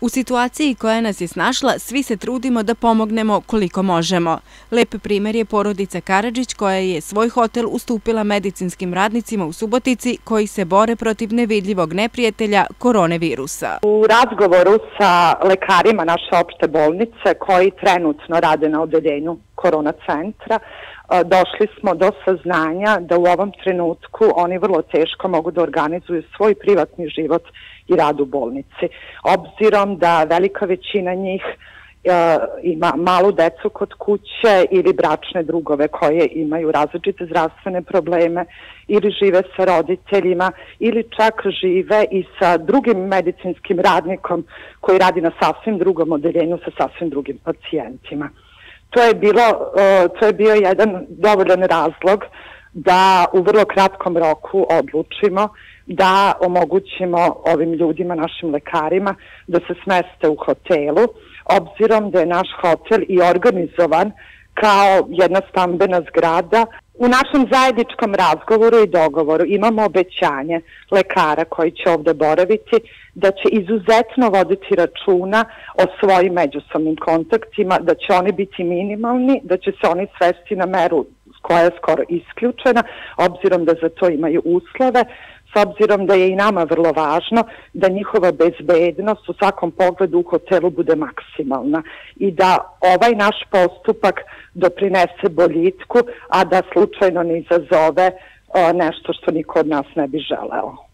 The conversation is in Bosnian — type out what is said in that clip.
U situaciji koja nas je snašla, svi se trudimo da pomognemo koliko možemo. Lep primjer je porodica Karadžić koja je svoj hotel ustupila medicinskim radnicima u Subotici koji se bore protiv nevidljivog neprijatelja koronavirusa. U razgovoru sa lekarima naše opšte bolnice koji trenutno rade na odeljenju korona centra, došli smo do saznanja da u ovom trenutku oni vrlo teško mogu da organizuju svoj privatni život i rad u bolnici. Obzirom da velika većina njih ima malu decu kod kuće ili bračne drugove koje imaju različite zdravstvene probleme ili žive sa roditeljima ili čak žive i sa drugim medicinskim radnikom koji radi na sasvim drugom odeljenju sa sasvim drugim pacijentima to je bilo to je bio jedan dovoljan razlog da u vrlo kratkom roku odlučimo da omogućimo ovim ljudima, našim lekarima, da se smeste u hotelu, obzirom da je naš hotel i organizovan kao jedna stambena zgrada. U našem zajedničkom razgovoru i dogovoru imamo obećanje lekara koji će ovde boraviti da će izuzetno voditi računa o svojim međusobnim kontaktima, da će oni biti minimalni, da će se oni svesti na meru koja je skoro isključena, obzirom da za to imaju uslove, s obzirom da je i nama vrlo važno da njihova bezbednost u svakom pogledu u hotelu bude maksimalna i da ovaj naš postupak doprinese boljitku, a da slučajno ne izazove nešto što niko od nas ne bi želeo.